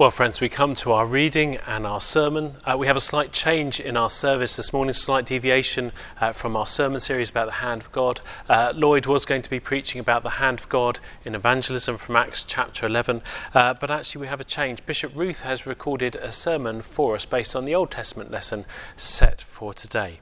Well, friends, we come to our reading and our sermon. Uh, we have a slight change in our service this morning, slight deviation uh, from our sermon series about the hand of God. Uh, Lloyd was going to be preaching about the hand of God in evangelism from Acts chapter 11, uh, but actually we have a change. Bishop Ruth has recorded a sermon for us based on the Old Testament lesson set for today.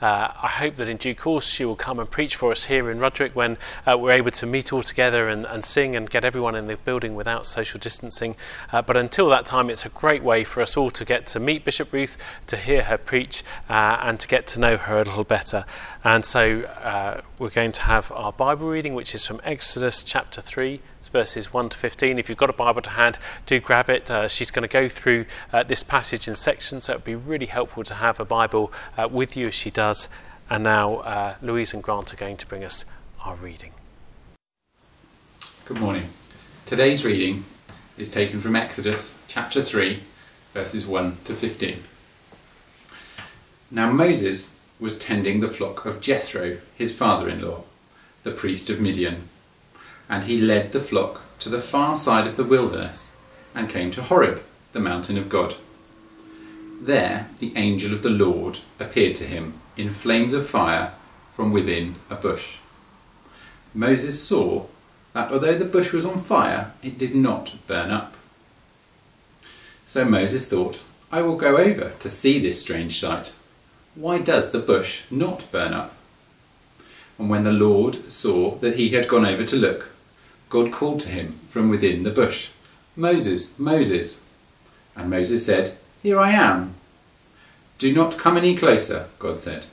Uh, I hope that in due course she will come and preach for us here in Rudgwick when uh, we're able to meet all together and, and, sing and get everyone in the building without social distancing. Uh, but until that time, it's a great way for us all to get to meet Bishop Ruth, to hear her preach, uh, and to get to know her a little better. And so uh, we're going to have our Bible reading, which is from Exodus chapter 3 it's verses 1 to 15. If you've got a Bible to hand, do grab it. Uh, she's going to go through uh, this passage in sections, so it would be really helpful to have a Bible uh, with you as she does. And now uh, Louise and Grant are going to bring us our reading. Good morning. Today's reading is taken from Exodus chapter 3, verses 1 to 15. Now Moses was tending the flock of Jethro, his father in law, the priest of Midian and he led the flock to the far side of the wilderness and came to Horeb, the mountain of God. There the angel of the Lord appeared to him in flames of fire from within a bush. Moses saw that although the bush was on fire, it did not burn up. So Moses thought, I will go over to see this strange sight. Why does the bush not burn up? And when the Lord saw that he had gone over to look, God called to him from within the bush, Moses, Moses. And Moses said, Here I am. Do not come any closer, God said.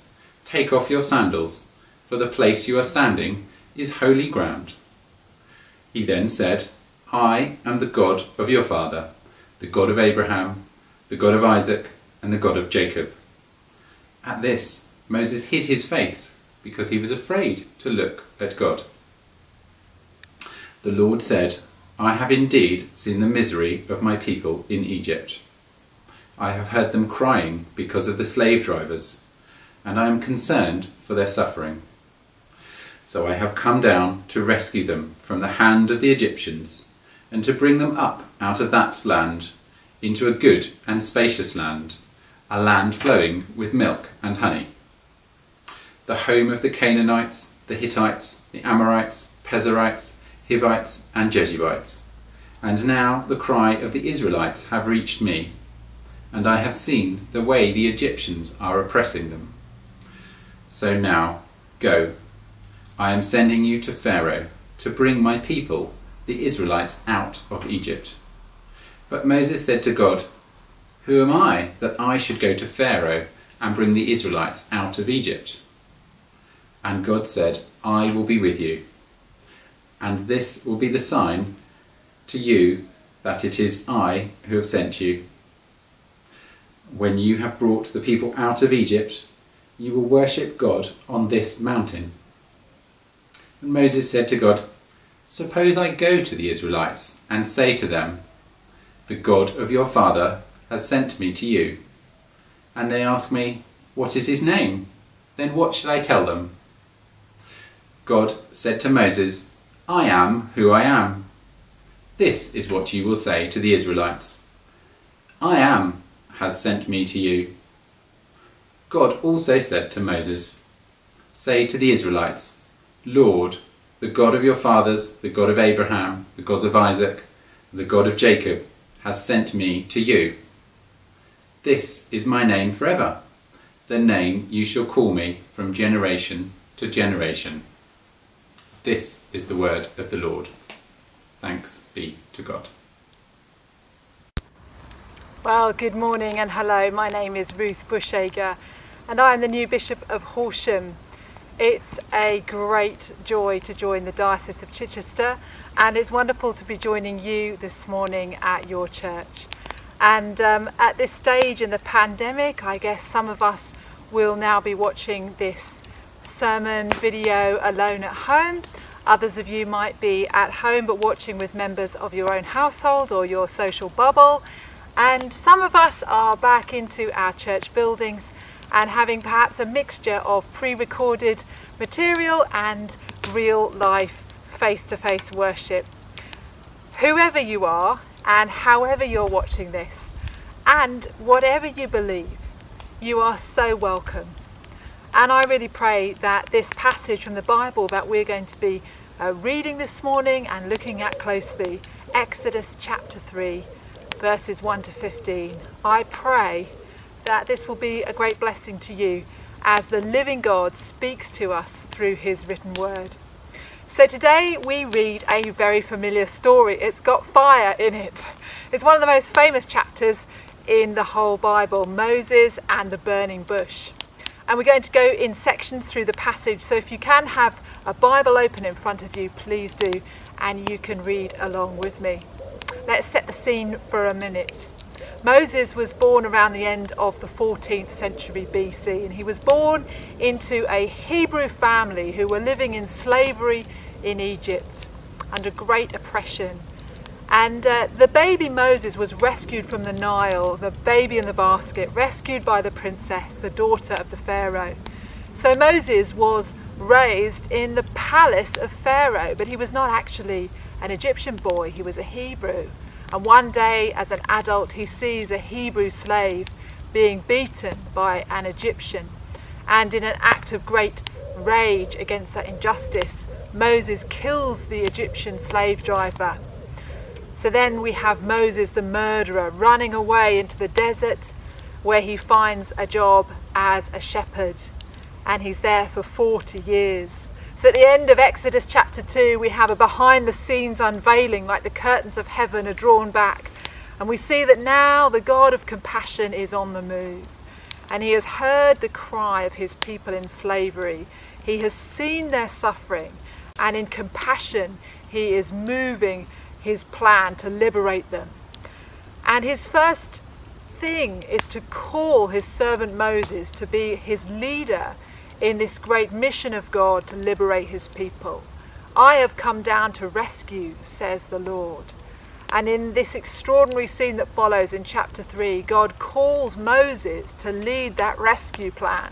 Take off your sandals, for the place you are standing is holy ground. He then said, I am the God of your father, the God of Abraham, the God of Isaac, and the God of Jacob. At this, Moses hid his face because he was afraid to look at God. The Lord said, I have indeed seen the misery of my people in Egypt. I have heard them crying because of the slave drivers, and I am concerned for their suffering. So I have come down to rescue them from the hand of the Egyptians, and to bring them up out of that land into a good and spacious land, a land flowing with milk and honey. The home of the Canaanites, the Hittites, the Amorites, Perizzites, Hivites, and Jebusites. And now the cry of the Israelites have reached me, and I have seen the way the Egyptians are oppressing them. So now, go. I am sending you to Pharaoh to bring my people, the Israelites, out of Egypt. But Moses said to God, Who am I that I should go to Pharaoh and bring the Israelites out of Egypt? And God said, I will be with you and this will be the sign to you that it is I who have sent you. When you have brought the people out of Egypt, you will worship God on this mountain. And Moses said to God, Suppose I go to the Israelites and say to them, The God of your father has sent me to you. And they ask me, What is his name? Then what shall I tell them? God said to Moses, I am who I am. This is what you will say to the Israelites. I am has sent me to you. God also said to Moses, Say to the Israelites, Lord, the God of your fathers, the God of Abraham, the God of Isaac, the God of Jacob, has sent me to you. This is my name forever, the name you shall call me from generation to generation. This is the word of the Lord. Thanks be to God. Well, good morning and hello. My name is Ruth Bushyager and I am the new Bishop of Horsham. It's a great joy to join the Diocese of Chichester and it's wonderful to be joining you this morning at your church. And um, at this stage in the pandemic, I guess some of us will now be watching this sermon video alone at home. Others of you might be at home but watching with members of your own household or your social bubble. And some of us are back into our church buildings and having perhaps a mixture of pre-recorded material and real life face-to-face worship. Whoever you are And however you're watching this, and whatever you believe, you are so welcome. And I really pray that this passage from the Bible that we're going to be uh, reading this morning and looking at closely, Exodus chapter 3, verses 1 to 15, I pray that this will be a great blessing to you as the living God speaks to us through his written word. So today we read a very familiar story. It's got fire in it. It's one of the most famous chapters in the whole Bible, Moses and the burning bush. And we're going to go in sections through the passage. So if you can have a Bible open in front of you, please do, and you can read along with me. Let's set the scene for a minute. Moses was born around the end of the 14th century BC, and he was born into a Hebrew family who were living in slavery in Egypt under great oppression. And uh, the baby Moses was rescued from the Nile, the baby in the basket, rescued by the princess, the daughter of the Pharaoh. So Moses was raised in the palace of Pharaoh, but he was not actually an Egyptian boy, he was a Hebrew. And one day, as an adult, he sees a Hebrew slave being beaten by an Egyptian. And in an act of great rage against that injustice, Moses kills the Egyptian slave driver. So then we have Moses, the murderer, running away into the desert where he finds a job as a shepherd. And he's there for 40 years. So at the end of Exodus chapter 2, we have a behind the scenes unveiling, like the curtains of heaven are drawn back. And we see that now the God of compassion is on the move. And he has heard the cry of his people in slavery. He has seen their suffering. And in compassion, he is moving his plan to liberate them. And his first thing is to call his servant Moses to be his leader in this great mission of God to liberate his people. I have come down to rescue, says the Lord. And in this extraordinary scene that follows in chapter 3, God calls Moses to lead that rescue plan.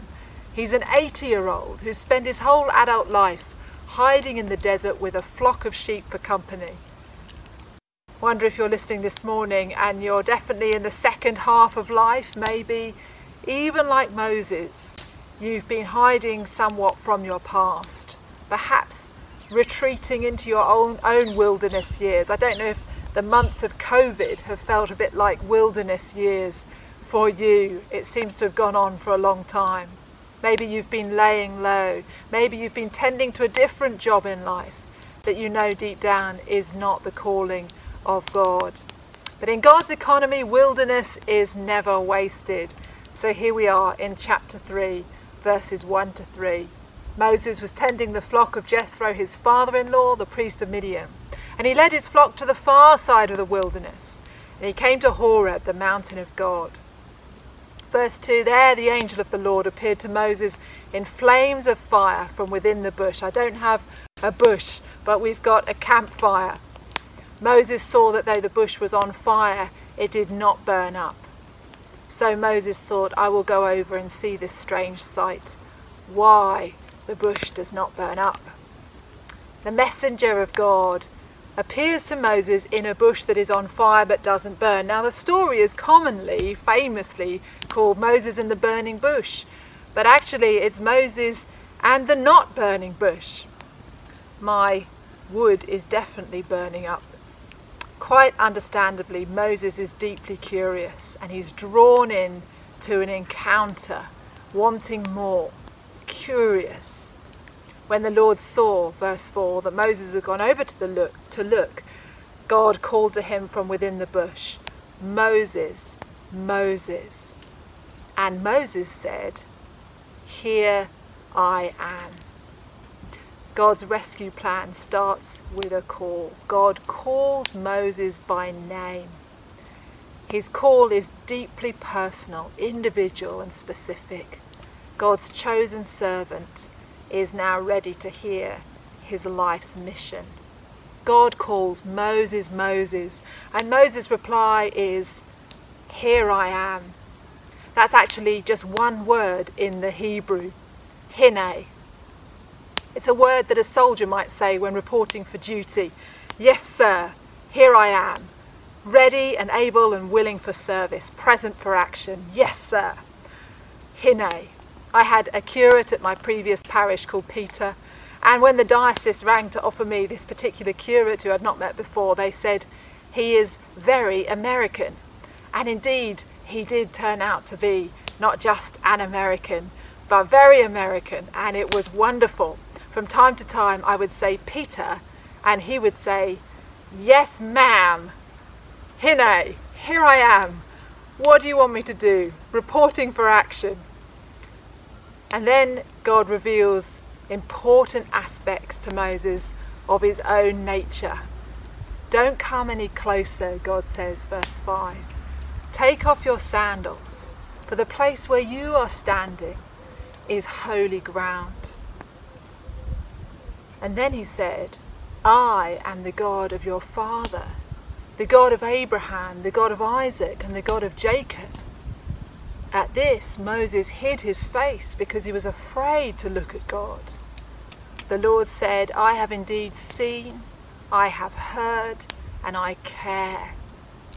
He's an 80 year old who spent his whole adult life hiding in the desert with a flock of sheep for company. Wonder if you're listening this morning and you're definitely in the second half of life, maybe even like Moses, You've been hiding somewhat from your past, perhaps retreating into your own, own wilderness years. I don't know if the months of COVID have felt a bit like wilderness years for you. It seems to have gone on for a long time. Maybe you've been laying low. Maybe you've been tending to a different job in life that you know deep down is not the calling of God. But in God's economy, wilderness is never wasted. So here we are in chapter 3 verses 1 to 3. Moses was tending the flock of Jethro, his father in law, the priest of Midian. And he led his flock to the far side of the wilderness. And he came to Horeb, the mountain of God. Verse 2 There the angel of the Lord appeared to Moses in flames of fire from within the bush. I don't have a bush, but we've got a campfire. Moses saw that though the bush was on fire, it did not burn up. So Moses thought, I will go over and see this strange sight, why the bush does not burn up. The messenger of God appears to Moses in a bush that is on fire but doesn't burn. Now, the story is commonly, famously called Moses and the burning bush, but actually it's Moses and the not burning bush. My wood is definitely burning up quite understandably, Moses is deeply curious and he's drawn in to an encounter, wanting more, curious. When the Lord saw, verse 4, that Moses had gone over to, the look, to look, God called to him from within the bush, Moses, Moses. And Moses said, Here I am. God's rescue plan starts with a call. God calls Moses by name. His call is deeply personal, individual, and specific. God's chosen servant is now ready to hear his life's mission. God calls Moses, Moses, and Moses' reply is, Here I am. That's actually just one word in the Hebrew, hine, it's a word that a soldier might say when reporting for duty. Yes, sir, here I am. ready and able and willing for service, present for action. Yes, sir. Hine. I had a curate at my previous parish called Peter, and when the diocese rang to offer me this particular curate who I'd not met before, they said, he is very American. And indeed, he did turn out to be not just an American, but very American, and it was wonderful. From time to time, I would say, Peter, and he would say, Yes, ma'am. Hine, here I am. What do you want me to do? Reporting for action. And then God reveals important aspects to Moses of his own nature. Don't come any closer, God says, verse 5. Take off your sandals, for the place where you are standing is holy ground. And then he said, I am the God of your father, the God of Abraham, the God of Isaac, and the God of Jacob. At this, Moses hid his face because he was afraid to look at God. The Lord said, I have indeed seen, I have heard, and I care.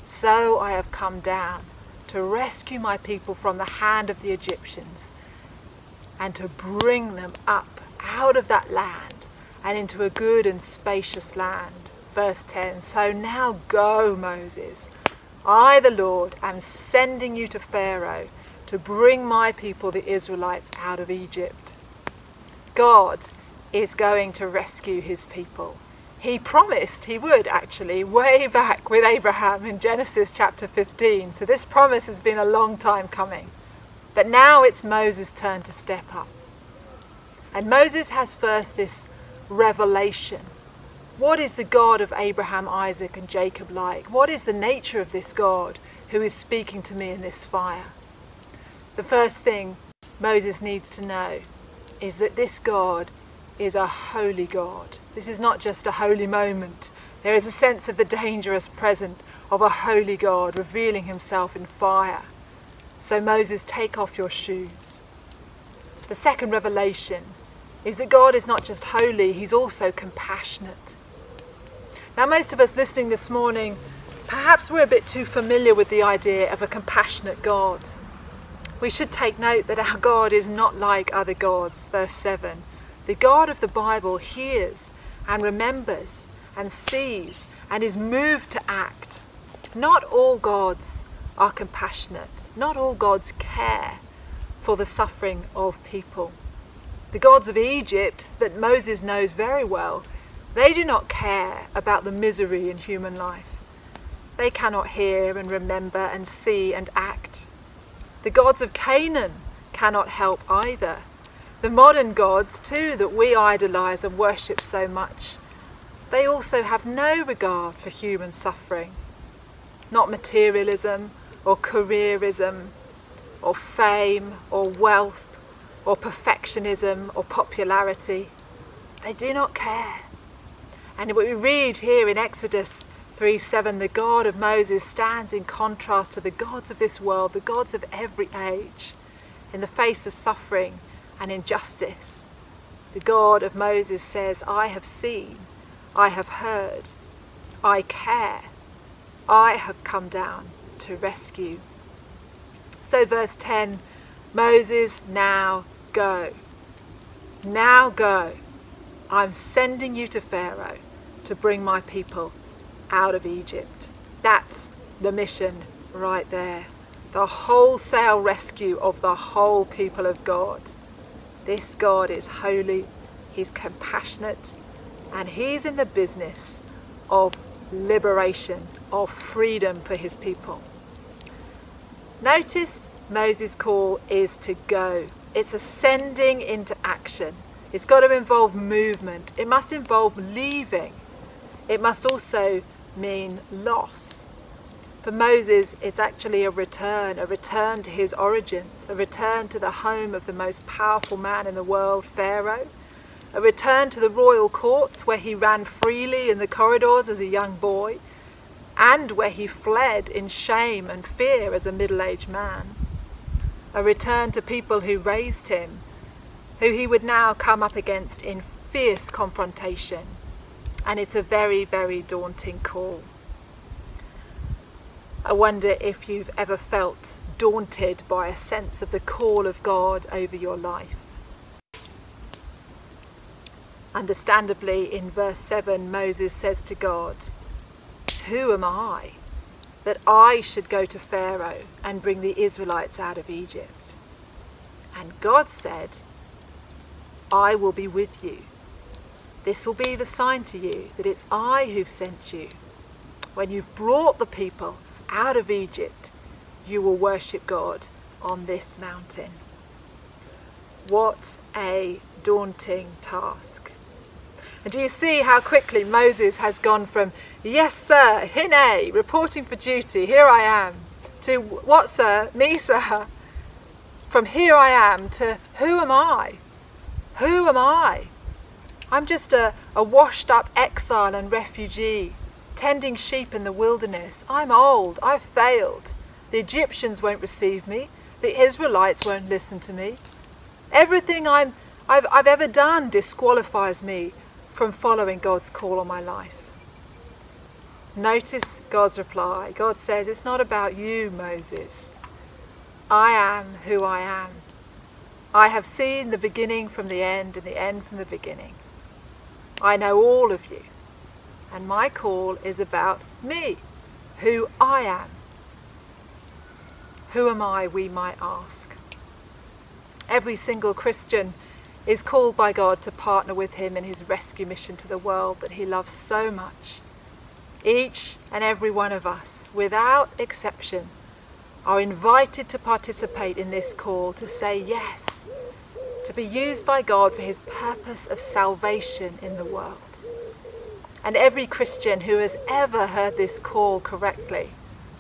So I have come down to rescue my people from the hand of the Egyptians and to bring them up out of that land and into a good and spacious land. Verse 10 So now go, Moses. I, the Lord, am sending you to Pharaoh to bring my people, the Israelites, out of Egypt. God is going to rescue his people. He promised he would actually, way back with Abraham in Genesis chapter 15. So this promise has been a long time coming. But now it's Moses' turn to step up. And Moses has first this revelation. What is the God of Abraham, Isaac, and Jacob like? What is the nature of this God who is speaking to me in this fire? The first thing Moses needs to know is that this God is a holy God. This is not just a holy moment. There is a sense of the dangerous present of a holy God revealing himself in fire. So, Moses, take off your shoes. The second revelation is that God is not just holy, he's also compassionate. Now, most of us listening this morning, perhaps we're a bit too familiar with the idea of a compassionate God. We should take note that our God is not like other gods, verse 7. The God of the Bible hears and remembers and sees and is moved to act. Not all gods are compassionate. Not all gods care for the suffering of people. The gods of Egypt, that Moses knows very well, they do not care about the misery in human life. They cannot hear and remember and see and act. The gods of Canaan cannot help either. The modern gods, too, that we idolise and worship so much, they also have no regard for human suffering. Not materialism or careerism or fame or wealth or perfectionism or popularity. They do not care. And what we read here in Exodus 3 7, the God of Moses stands in contrast to the gods of this world, the gods of every age, in the face of suffering and injustice. The God of Moses says, I have seen, I have heard, I care, I have come down to rescue. So, verse 10 Moses, now go. Now go. I'm sending you to Pharaoh to bring my people out of Egypt. That's the mission right there. The wholesale rescue of the whole people of God. This God is holy, He's compassionate, and He's in the business of liberation, of freedom for His people. Notice Moses' call is to go. It's ascending into action. It's got to involve movement. It must involve leaving. It must also mean loss. For Moses, it's actually a return, a return to his origins, a return to the home of the most powerful man in the world, Pharaoh, a return to the royal courts where he ran freely in the corridors as a young boy, and where he fled in shame and fear as a middle aged man, a return to people who raised him, who he would now come up against in fierce confrontation. And it's a very, very daunting call. I wonder if you've ever felt daunted by a sense of the call of God over your life. Understandably, in verse 7, Moses says to God, Who am I that I should go to Pharaoh and bring the Israelites out of Egypt? And God said, I will be with you. This will be the sign to you that it's I who've sent you. When you've brought the people out of Egypt, you will worship God on this mountain. What a daunting task. And do you see how quickly Moses has gone from, yes, sir, hine, reporting for duty, here I am, to what, sir, me, sir, from here I am to who am I? Who am I? I'm just a, a washed up exile and refugee, tending sheep in the wilderness. I'm old, I've failed. The Egyptians won't receive me, the Israelites won't listen to me. Everything I'm, I've, I've ever done disqualifies me from following God's call on my life. Notice God's reply. God says, It's not about you, Moses. I am who I am. I have seen the beginning from the end and the end from the beginning. I know all of you. And my call is about me, who I am. Who am I, we might ask. Every single Christian is called by God to partner with him in his rescue mission to the world that he loves so much. Each and every one of us, without exception, are invited to participate in this call to say yes, to be used by God for his purpose of salvation in the world. And every Christian who has ever heard this call correctly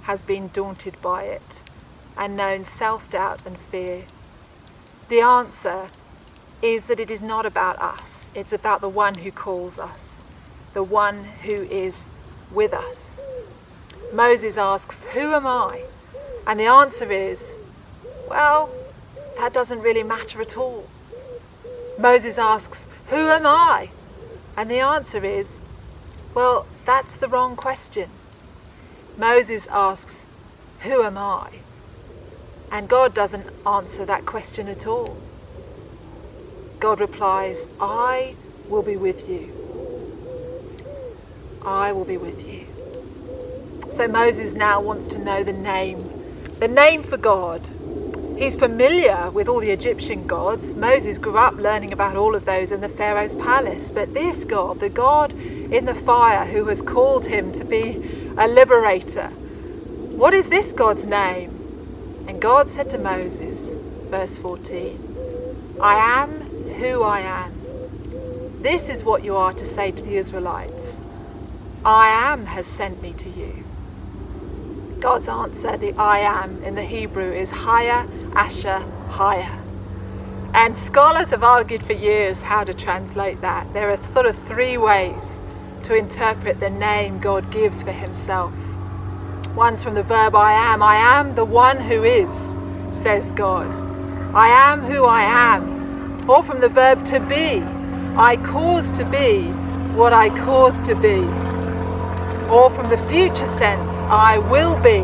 has been daunted by it and known self doubt and fear. The answer is that it is not about us, it's about the one who calls us, the one who is with us. Moses asks, Who am I? And the answer is, Well, that doesn't really matter at all. Moses asks, Who am I? And the answer is, Well, that's the wrong question. Moses asks, Who am I? And God doesn't answer that question at all. God replies, I will be with you. I will be with you. So Moses now wants to know the name, the name for God. He's familiar with all the Egyptian gods. Moses grew up learning about all of those in the Pharaoh's palace. But this God, the God in the fire who has called him to be a liberator, what is this God's name? And God said to Moses, verse 14, I am who I am. This is what you are to say to the Israelites I am has sent me to you. God's answer, the I am in the Hebrew, is Ehyeh, Asher, Ehyeh. And scholars have argued for years how to translate that. There are sort of three ways to interpret the name God gives for himself. One's from the verb I am. I am the one who is, says God. I am who I am or from the verb to be. I cause to be what I cause to be. Or from the future sense, I will be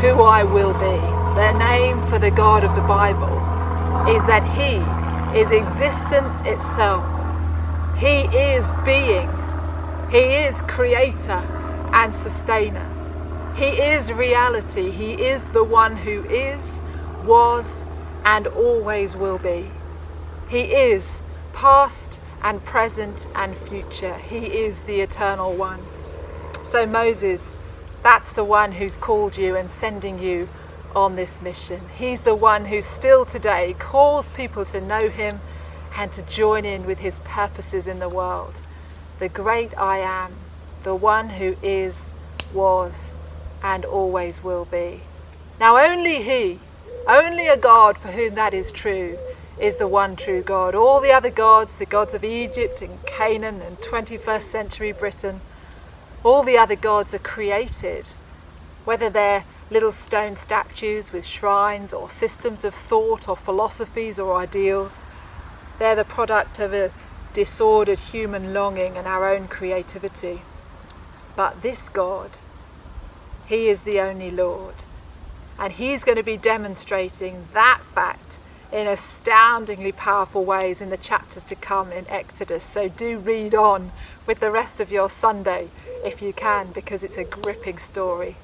who I will be. The name for the God of the Bible is that He is existence itself. He is being. He is creator and sustainer. He is reality. He is the one who is, was, and always will be. He is past and present and future. He is the eternal one. So, Moses, that's the one who's called you and sending you on this mission. He's the one who still today calls people to know him and to join in with his purposes in the world. The great I am, the one who is, was, and always will be. Now, only he, only a God for whom that is true, is the one true God. All the other gods, the gods of Egypt and Canaan and 21st century Britain, all the other gods are created, whether they're little stone statues with shrines or systems of thought or philosophies or ideals. They're the product of a disordered human longing and our own creativity. But this God, He is the only Lord. And He's going to be demonstrating that fact in astoundingly powerful ways in the chapters to come in Exodus. So do read on with the rest of your Sunday if you can, because it's a gripping story.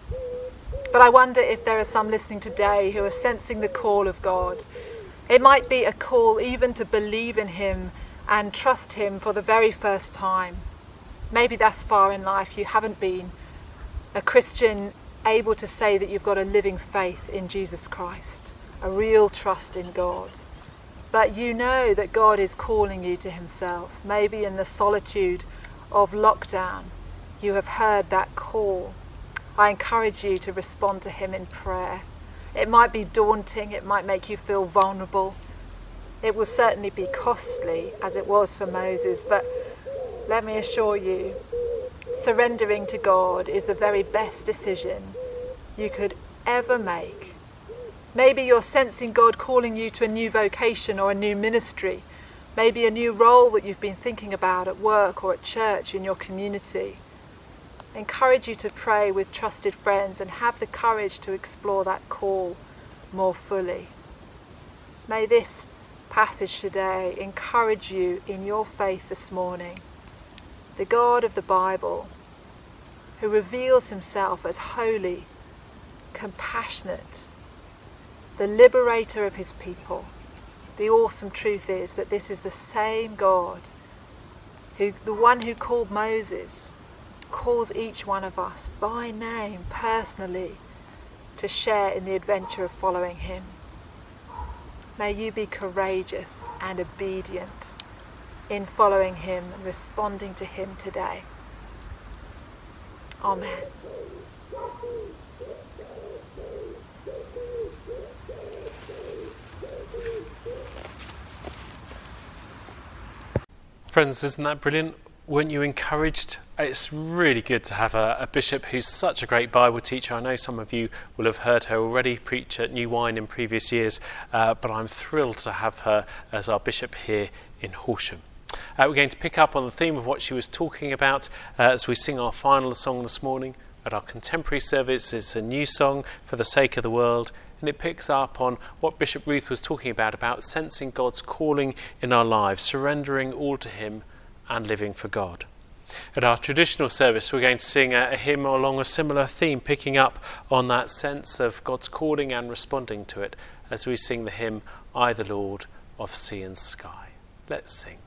But I wonder if there are some listening today who are sensing the call of God. It might be a call even to believe in Him and trust Him for the very first time. Maybe thus far in life you haven't been a Christian able to say that you've got a living faith in Jesus Christ a real trust in God. But you know that God is calling you to Himself. Maybe in the solitude of lockdown, you have heard that call. I encourage you to respond to Him in prayer. It might be daunting, it might make you feel vulnerable. It will certainly be costly, as it was for Moses, but let me assure you, surrendering to God is the very best decision you could ever make Maybe you're sensing God calling you to a new vocation or a new ministry, maybe a new role that you've been thinking about at work or at church in your community. I encourage you to pray with trusted friends and have the courage to explore that call more fully. May this passage today encourage you in your faith this morning. The God of the Bible, who reveals himself as holy, compassionate, the liberator of his people. The awesome truth is that this is the same God, who, the one who called Moses, calls each one of us by name, personally, to share in the adventure of following him. May you be courageous and obedient in following him and responding to him today. Amen. Friends, isn't that brilliant? Weren't you encouraged? It's really good to have a, a, bishop who's such a great Bible teacher. I know some of you will have heard her already preach at New Wine in previous years, uh, but I'm thrilled to have her as our bishop here in Horsham. Uh, we're going to pick up on the theme of what she was talking about uh, as we sing our final song this morning. At our contemporary service, it's a new song for the sake of the world and it picks up on what Bishop Ruth was talking about about sensing God's calling in our lives, surrendering all to Him and living for God. At our traditional service, we're going to sing a, a hymn along a similar theme, picking up on that sense of God's calling and responding to it as we sing the hymn, I the Lord of Sea and Sky. Let's sing.